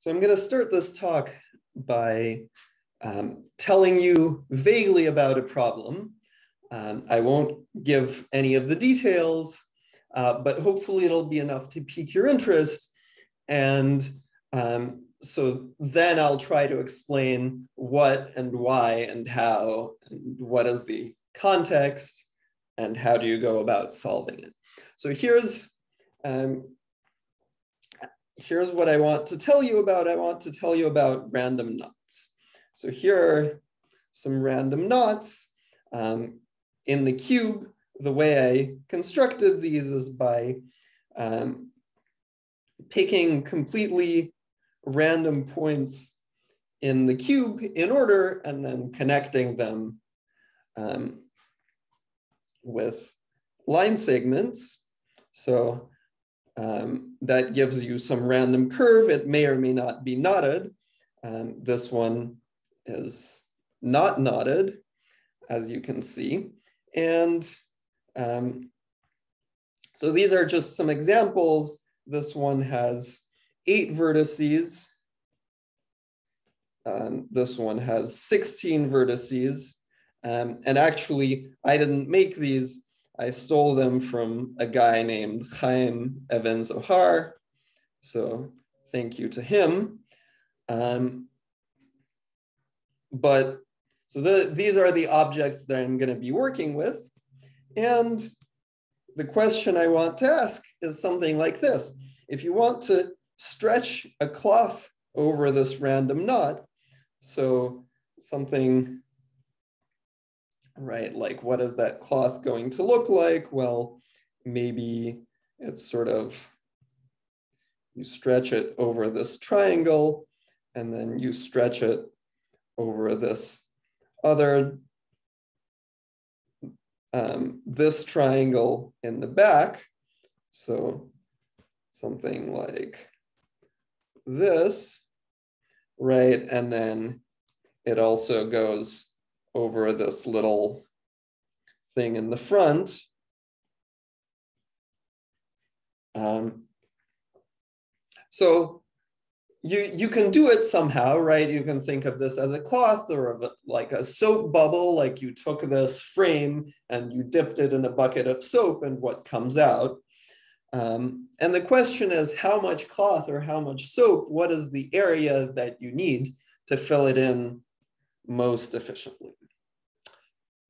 So I'm going to start this talk by um, telling you vaguely about a problem. Um, I won't give any of the details, uh, but hopefully it'll be enough to pique your interest. And um, so then I'll try to explain what and why and how, and what is the context, and how do you go about solving it. So here's um, here's what I want to tell you about. I want to tell you about random knots. So here are some random knots. Um, in the cube, the way I constructed these is by um, picking completely random points in the cube in order and then connecting them um, with line segments. So um, that gives you some random curve. It may or may not be knotted. Um, this one is not knotted, as you can see. And um, so these are just some examples. This one has eight vertices. Um, this one has 16 vertices. Um, and actually, I didn't make these. I stole them from a guy named Chaim Even Zohar. So thank you to him. Um, but so the, these are the objects that I'm going to be working with. And the question I want to ask is something like this. If you want to stretch a cloth over this random knot, so something right? Like, what is that cloth going to look like? Well, maybe it's sort of, you stretch it over this triangle, and then you stretch it over this other, um, this triangle in the back. So something like this, right? And then it also goes over this little thing in the front. Um, so you, you can do it somehow, right? You can think of this as a cloth or of a, like a soap bubble, like you took this frame and you dipped it in a bucket of soap and what comes out. Um, and the question is how much cloth or how much soap, what is the area that you need to fill it in most efficiently?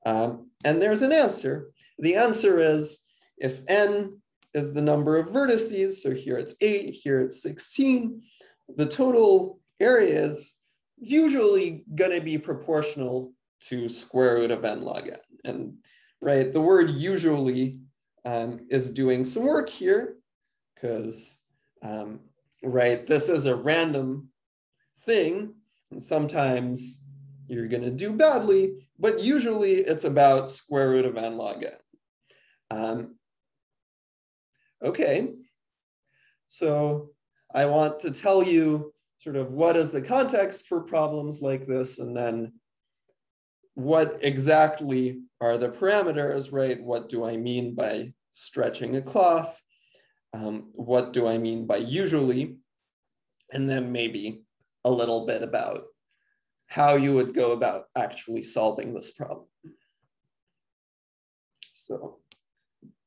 Um, and there's an answer. The answer is if n is the number of vertices, so here it's 8, here it's 16, the total area is usually going to be proportional to square root of n log n. And right, the word usually um, is doing some work here because, um, right, this is a random thing. And sometimes you're going to do badly, but usually it's about square root of n log n. Um, okay, so I want to tell you sort of what is the context for problems like this, and then what exactly are the parameters, right? What do I mean by stretching a cloth? Um, what do I mean by usually? And then maybe a little bit about how you would go about actually solving this problem. So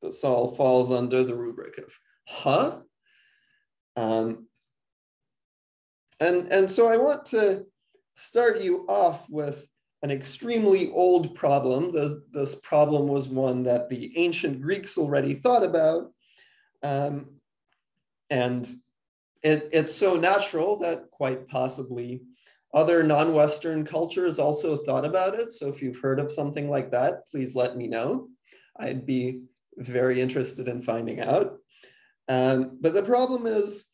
this all falls under the rubric of, huh? Um, and, and so I want to start you off with an extremely old problem. This, this problem was one that the ancient Greeks already thought about. Um, and it, it's so natural that quite possibly other non-Western cultures also thought about it. So if you've heard of something like that, please let me know. I'd be very interested in finding out. Um, but the problem is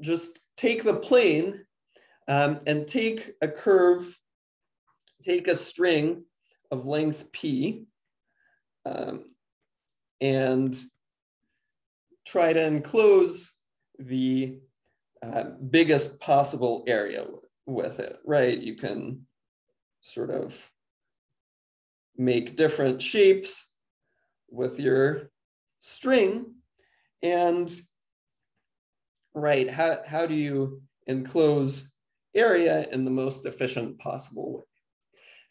just take the plane um, and take a curve, take a string of length p, um, and try to enclose the uh, biggest possible area with it, right? You can sort of make different shapes with your string and right, how, how do you enclose area in the most efficient possible way.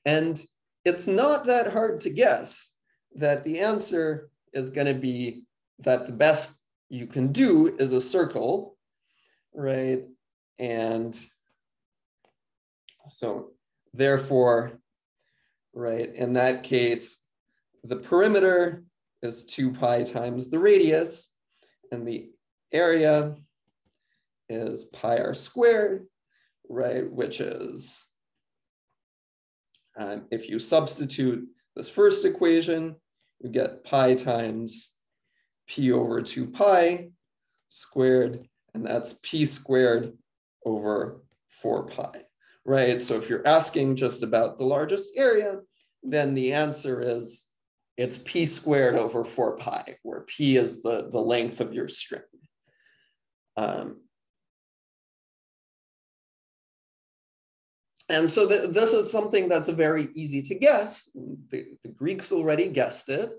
And it's not that hard to guess that the answer is going to be that the best you can do is a circle, right? And so therefore, right, in that case, the perimeter is 2 pi times the radius, and the area is pi r squared, right, which is, um, if you substitute this first equation, you get pi times p over 2 pi squared, and that's p squared over 4 pi, right? So if you're asking just about the largest area, then the answer is it's p squared over 4 pi, where p is the, the length of your string. Um, and so th this is something that's very easy to guess. The, the Greeks already guessed it,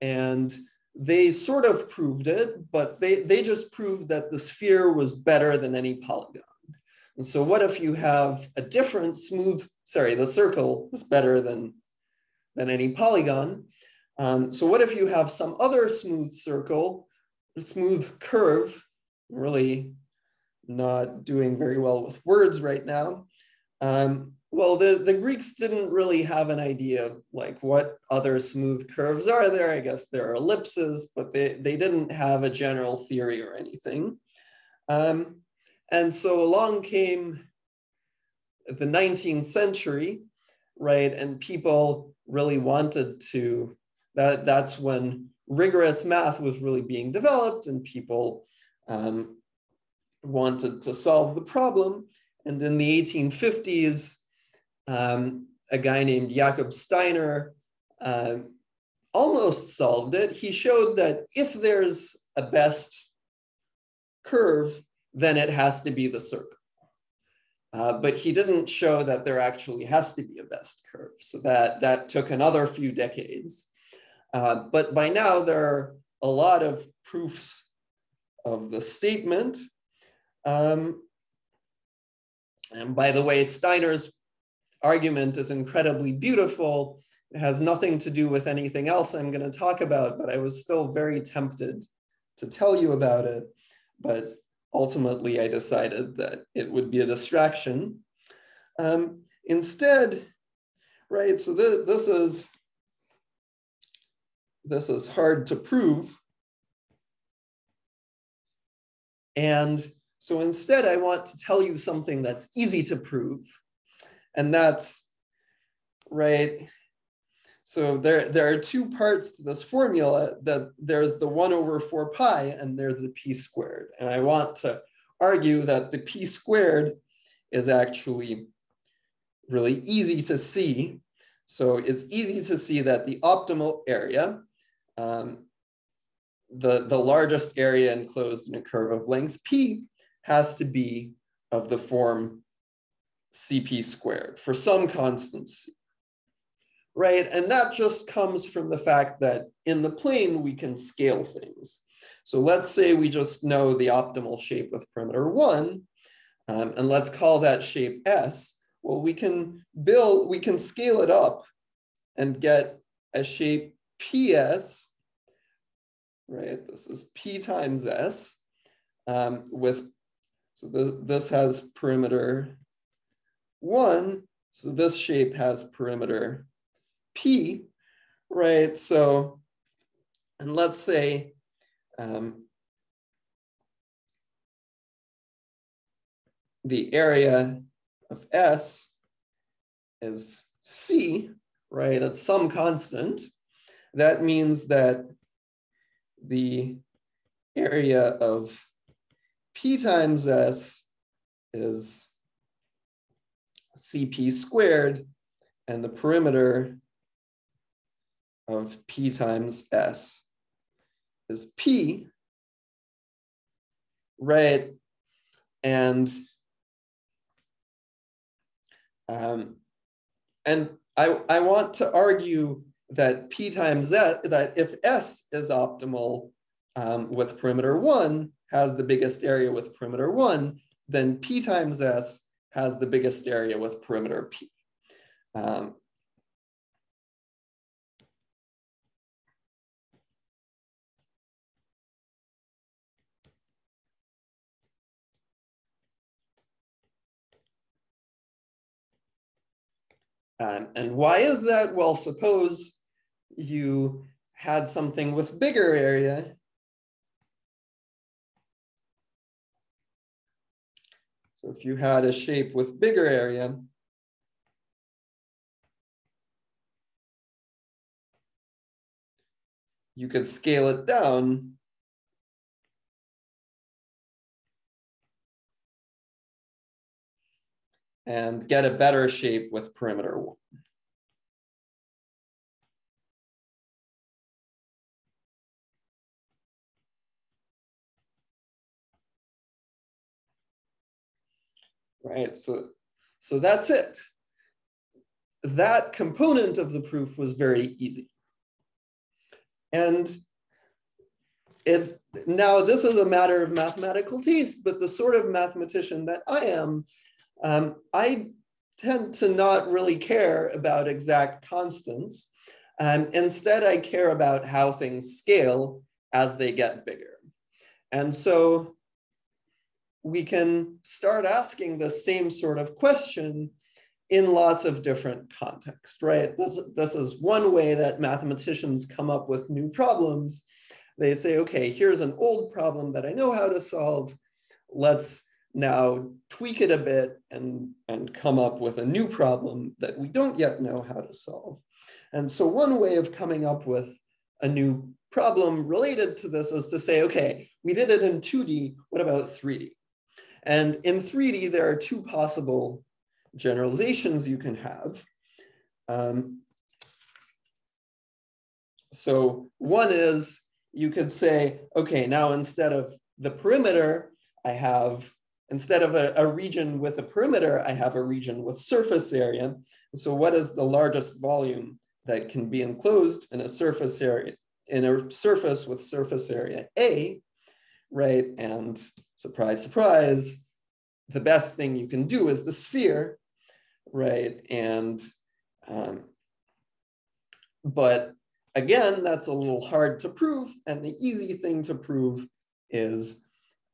and they sort of proved it, but they, they just proved that the sphere was better than any polygon. And so what if you have a different smooth, sorry, the circle is better than, than any polygon. Um, so what if you have some other smooth circle, smooth curve, really not doing very well with words right now. Um, well, the, the Greeks didn't really have an idea of like what other smooth curves are there. I guess there are ellipses, but they, they didn't have a general theory or anything. Um, and so along came the 19th century, right? And people really wanted to, that, that's when rigorous math was really being developed and people um, wanted to solve the problem. And in the 1850s, um, a guy named Jakob Steiner uh, almost solved it. He showed that if there's a best curve, then it has to be the circle. Uh, but he didn't show that there actually has to be a best curve. So that, that took another few decades. Uh, but by now, there are a lot of proofs of the statement. Um, and by the way, Steiner's argument is incredibly beautiful. It has nothing to do with anything else I'm going to talk about, but I was still very tempted to tell you about it. But ultimately, I decided that it would be a distraction. Um, instead, right, so th this is this is hard to prove. And so instead, I want to tell you something that's easy to prove. And that's, right, so there, there are two parts to this formula that there's the one over four pi and there's the p squared. And I want to argue that the p squared is actually really easy to see. So it's easy to see that the optimal area, um, the, the largest area enclosed in a curve of length p has to be of the form cp squared for some constancy, right? And that just comes from the fact that in the plane, we can scale things. So let's say we just know the optimal shape with perimeter one, um, and let's call that shape S. Well, we can build, we can scale it up and get a shape PS, right? This is P times S um, with so this, this has perimeter one. So this shape has perimeter P, right? So, and let's say um, the area of S is C, right? It's some constant. That means that the area of P times S is CP squared, and the perimeter of P times S is P, right? And um, and I, I want to argue that P times that, that if S is optimal um, with perimeter one, has the biggest area with perimeter one, then P times S has the biggest area with perimeter P. Um, Um, and why is that? Well, suppose you had something with bigger area. So if you had a shape with bigger area, you could scale it down and get a better shape with perimeter one. Right, so, so that's it. That component of the proof was very easy. And it, now this is a matter of mathematical taste, but the sort of mathematician that I am um, I tend to not really care about exact constants. Um, instead, I care about how things scale as they get bigger. And so we can start asking the same sort of question in lots of different contexts, right? This, this is one way that mathematicians come up with new problems. They say, okay, here's an old problem that I know how to solve. Let's now tweak it a bit and, and come up with a new problem that we don't yet know how to solve. And so one way of coming up with a new problem related to this is to say, okay, we did it in 2D, what about 3D? And in 3D, there are two possible generalizations you can have. Um, so one is you could say, okay, now instead of the perimeter, I have Instead of a, a, region with a perimeter, I have a region with surface area. So what is the largest volume that can be enclosed in a surface area, in a surface with surface area A, right? And surprise, surprise, the best thing you can do is the sphere, right? And, um, but again, that's a little hard to prove. And the easy thing to prove is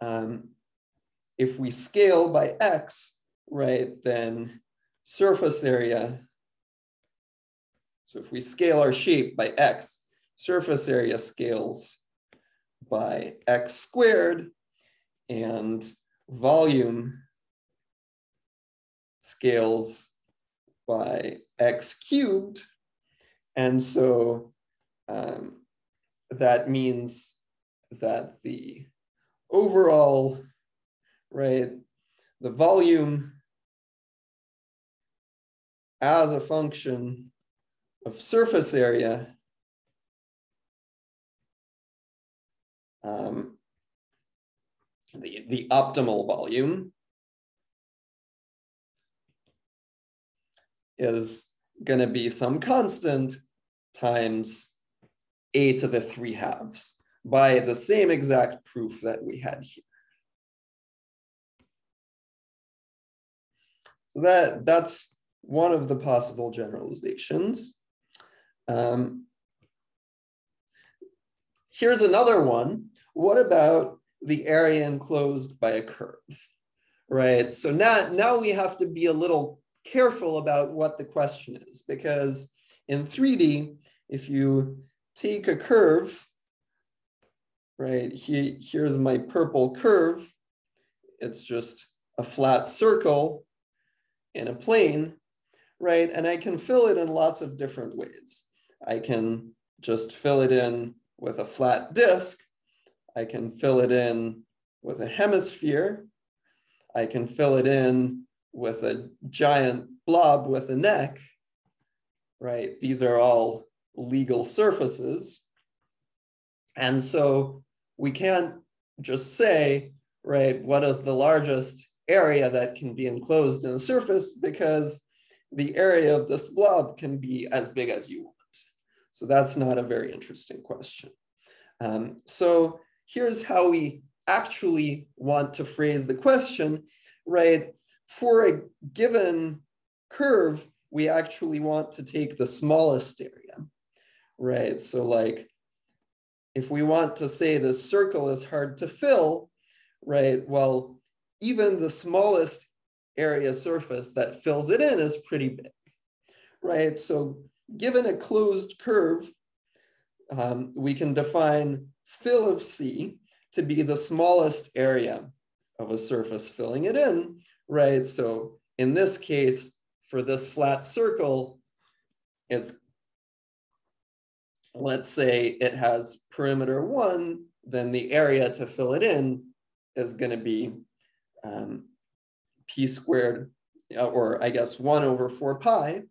um, if we scale by x, right, then surface area, so if we scale our shape by x, surface area scales by x squared and volume scales by x cubed. And so um, that means that the overall right? The volume as a function of surface area um, the, the optimal volume is going to be some constant times a to the 3 halves by the same exact proof that we had here. So that, that's one of the possible generalizations. Um, here's another one. What about the area enclosed by a curve, right? So now, now we have to be a little careful about what the question is because in 3D, if you take a curve, right, he, here's my purple curve, it's just a flat circle in a plane, right? And I can fill it in lots of different ways. I can just fill it in with a flat disk. I can fill it in with a hemisphere. I can fill it in with a giant blob with a neck, right? These are all legal surfaces. And so we can't just say, right, what is the largest area that can be enclosed in a surface because the area of this blob can be as big as you want. So that's not a very interesting question. Um, so here's how we actually want to phrase the question. right? For a given curve, we actually want to take the smallest area, right? So like, if we want to say the circle is hard to fill, right? Well, even the smallest area surface that fills it in is pretty big, right? So given a closed curve, um, we can define fill of C to be the smallest area of a surface filling it in, right? So in this case, for this flat circle, it's, let's say it has perimeter one, then the area to fill it in is gonna be um, p squared, or I guess one over four pi.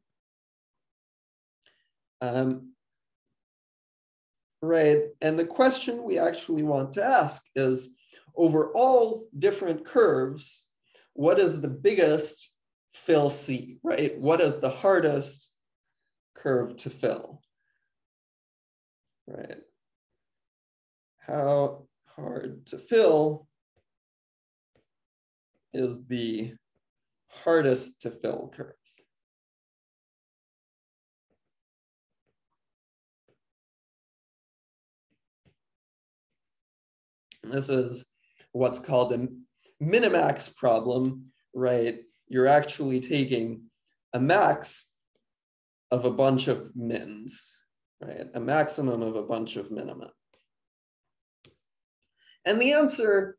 Um, right, and the question we actually want to ask is, over all different curves, what is the biggest fill C, right? What is the hardest curve to fill, right? How hard to fill is the hardest to fill curve. And this is what's called a minimax problem, right? You're actually taking a max of a bunch of mins, right? A maximum of a bunch of minima. And the answer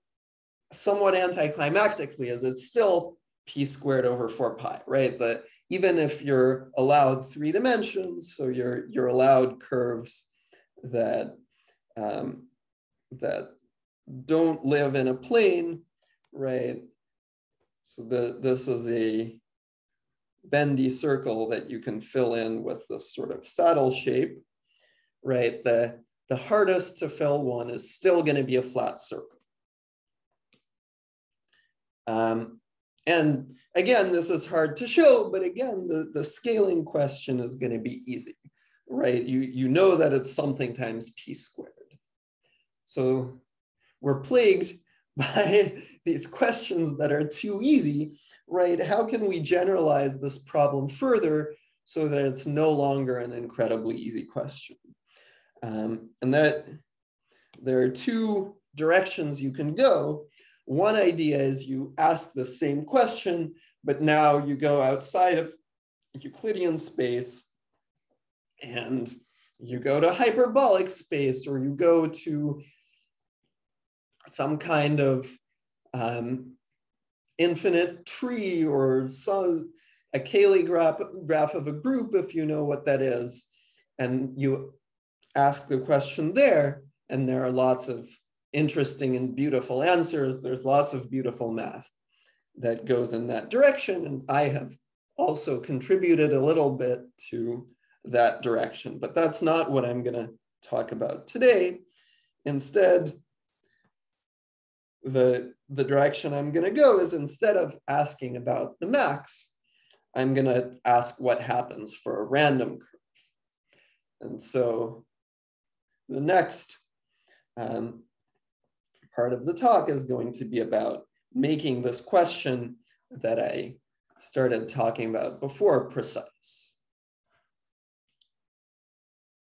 somewhat anticlimactically is it's still p squared over 4 pi, right? That even if you're allowed three dimensions, so you're, you're allowed curves that, um, that don't live in a plane, right? So the, this is a bendy circle that you can fill in with this sort of saddle shape, right? The, the hardest to fill one is still gonna be a flat circle. Um, and again, this is hard to show, but again, the, the scaling question is going to be easy, right? You, you know that it's something times p squared. So we're plagued by these questions that are too easy, right? How can we generalize this problem further so that it's no longer an incredibly easy question? Um, and that there are two directions you can go. One idea is you ask the same question, but now you go outside of Euclidean space and you go to hyperbolic space or you go to some kind of um, infinite tree or some, a Cayley graph, graph of a group, if you know what that is, and you ask the question there, and there are lots of interesting and beautiful answers. There's lots of beautiful math that goes in that direction. And I have also contributed a little bit to that direction, but that's not what I'm gonna talk about today. Instead, the, the direction I'm gonna go is instead of asking about the max, I'm gonna ask what happens for a random curve. And so the next um, part of the talk is going to be about making this question that I started talking about before precise.